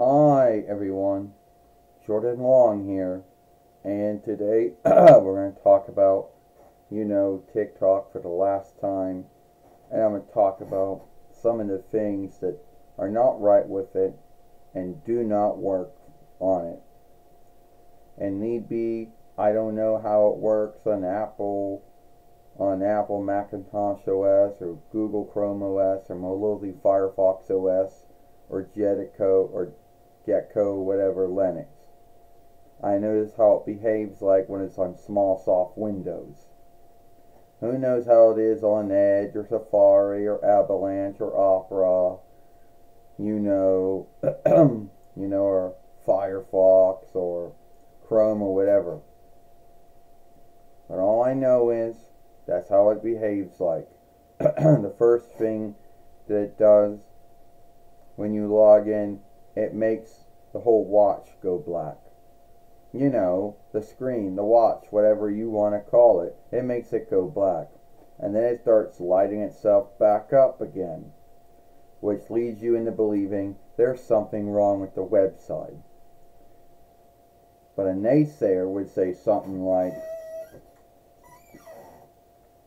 Hi everyone, Jordan Long here, and today we're going to talk about, you know, TikTok for the last time, and I'm going to talk about some of the things that are not right with it and do not work on it. And need be, I don't know how it works on Apple, on Apple Macintosh OS or Google Chrome OS or Mozilla Firefox OS or Jetico or Gecko, whatever Linux. I notice how it behaves like when it's on small soft Windows. Who knows how it is on Edge or Safari or Avalanche or Opera, you know, you know, or Firefox or Chrome or whatever. But all I know is that's how it behaves like. the first thing that it does when you log in, it makes the whole watch go black. You know, the screen, the watch, whatever you want to call it, it makes it go black. And then it starts lighting itself back up again, which leads you into believing there's something wrong with the website. But a naysayer would say something like,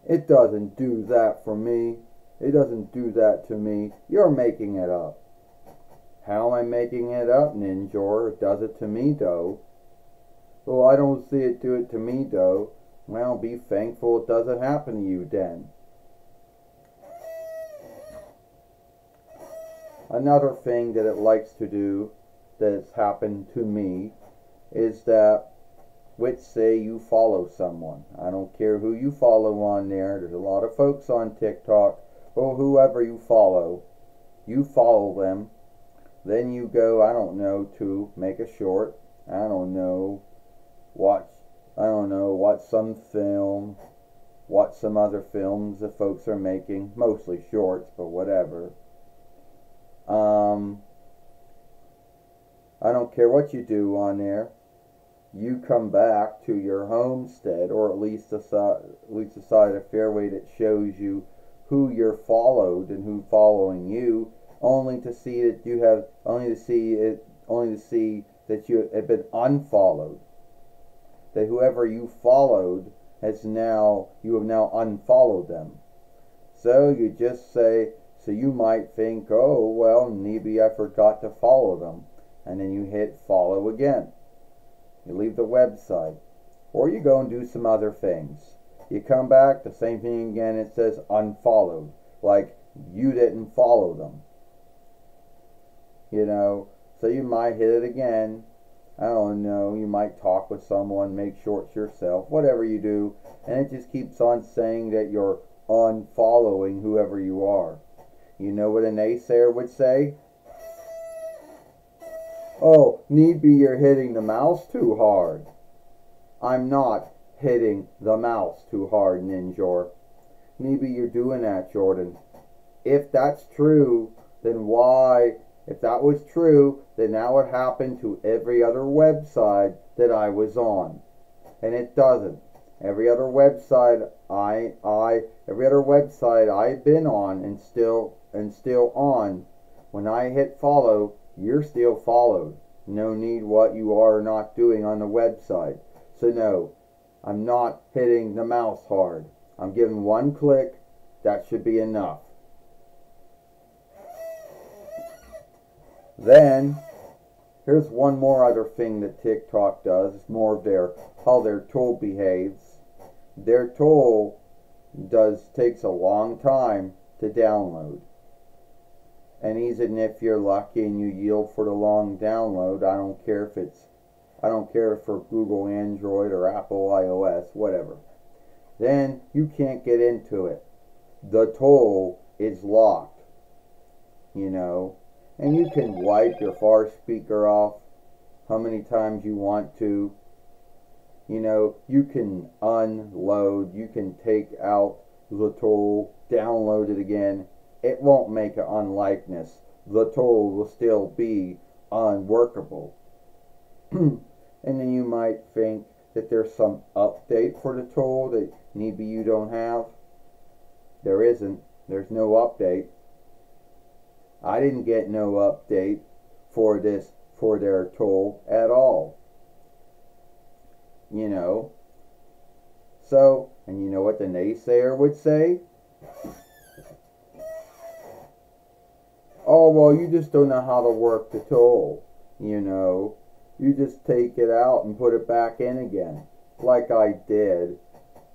it doesn't do that for me. It doesn't do that to me. You're making it up. How am I making it up, Ninjor? Does it to me, though. Well, I don't see it do it to me, though. Well, be thankful it doesn't happen to you, then. Another thing that it likes to do that has happened to me is that which say you follow someone. I don't care who you follow on there. There's a lot of folks on TikTok. Or whoever you follow, you follow them. Then you go, I don't know, to make a short. I don't know, watch, I don't know, watch some film, watch some other films that folks are making, mostly shorts, but whatever. Um, I don't care what you do on there you come back to your homestead, or at least a at least a side of fairway that shows you who you're followed and who following you, only to see that you have only to see it only to see that you have been unfollowed. That whoever you followed has now you have now unfollowed them. So you just say so you might think, oh well maybe I forgot to follow them. And then you hit follow again you leave the website, or you go and do some other things. You come back, the same thing again, it says unfollowed, like you didn't follow them. You know, so you might hit it again. I don't know, you might talk with someone, make shorts yourself, whatever you do, and it just keeps on saying that you're unfollowing whoever you are. You know what a naysayer would say? Oh, need be you're hitting the mouse too hard. I'm not hitting the mouse too hard, Ninjor. Maybe you're doing that, Jordan. If that's true, then why, if that was true, then that would happen to every other website that I was on. And it doesn't. Every other website I I every other website I've been on and still and still on, when I hit follow, you're still followed. No need what you are not doing on the website. So no, I'm not hitting the mouse hard. I'm giving one click. That should be enough. Then, here's one more other thing that TikTok does. It's more of their how their tool behaves. Their tool does takes a long time to download. And even if you're lucky and you yield for the long download, I don't care if it's, I don't care for Google Android or Apple iOS, whatever. Then you can't get into it. The toll is locked, you know. And you can wipe your far speaker off how many times you want to. You know, you can unload, you can take out the tool, download it again, it won't make an unlikeness. The tool will still be unworkable. and then you might think that there's some update for the tool that maybe you don't have. There isn't. There's no update. I didn't get no update for this for their toll at all. You know. So, and you know what the naysayer would say? Oh, well, you just don't know how to work the toll. You know, you just take it out and put it back in again, like I did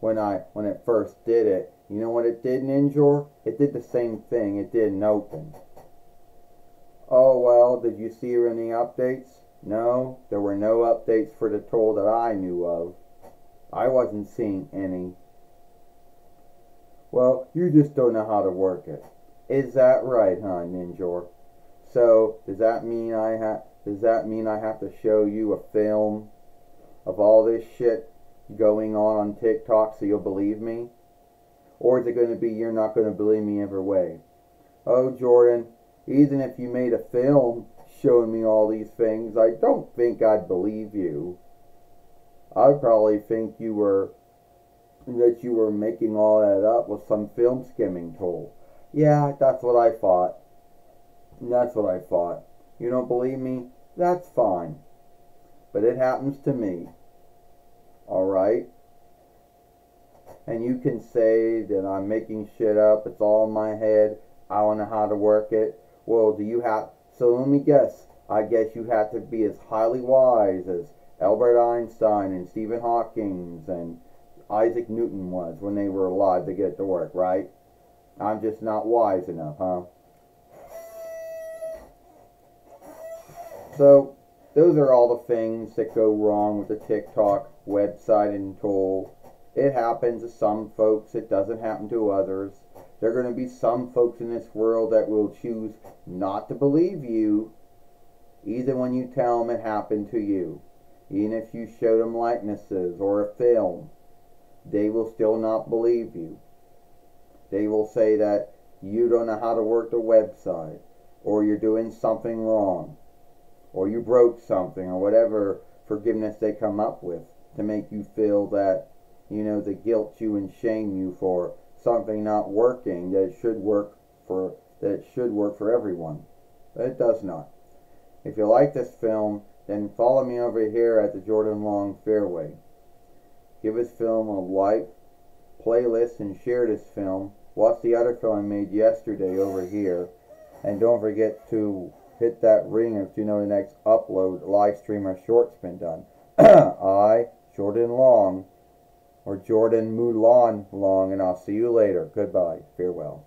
when I when it first did it. You know what it did, Ninja? It did the same thing. It didn't open. Oh well, did you see any updates? No, there were no updates for the toll that I knew of. I wasn't seeing any. Well, you just don't know how to work it. Is that right, huh, Ninja? So, does that mean I have does that mean I have to show you a film of all this shit going on on TikTok so you'll believe me? Or is it going to be you're not going to believe me every way? Oh, Jordan, even if you made a film showing me all these things, I don't think I'd believe you. I'd probably think you were that you were making all that up with some film skimming tool. Yeah, that's what I thought. That's what I thought. You don't believe me? That's fine. But it happens to me. Alright? And you can say that I'm making shit up, it's all in my head, I don't know how to work it. Well, do you have. So let me guess. I guess you have to be as highly wise as Albert Einstein and Stephen Hawking and Isaac Newton was when they were alive to get to work, right? I'm just not wise enough, huh? So, those are all the things that go wrong with the TikTok website and tool. It happens to some folks, it doesn't happen to others. There are going to be some folks in this world that will choose not to believe you, even when you tell them it happened to you. Even if you show them likenesses or a film, they will still not believe you. They will say that you don't know how to work the website, or you're doing something wrong or you broke something or whatever forgiveness they come up with to make you feel that you know the guilt you and shame you for something not working that should work for that should work for everyone. But it does not. If you like this film then follow me over here at the jordan long fairway. Give this film a like playlist and share this film. Watch the other film i made yesterday over here. And don't forget to hit that ring if you know the next upload, live stream, or short's been done. I, Jordan Long, or Jordan Mulan Long, and I'll see you later. Goodbye. Farewell.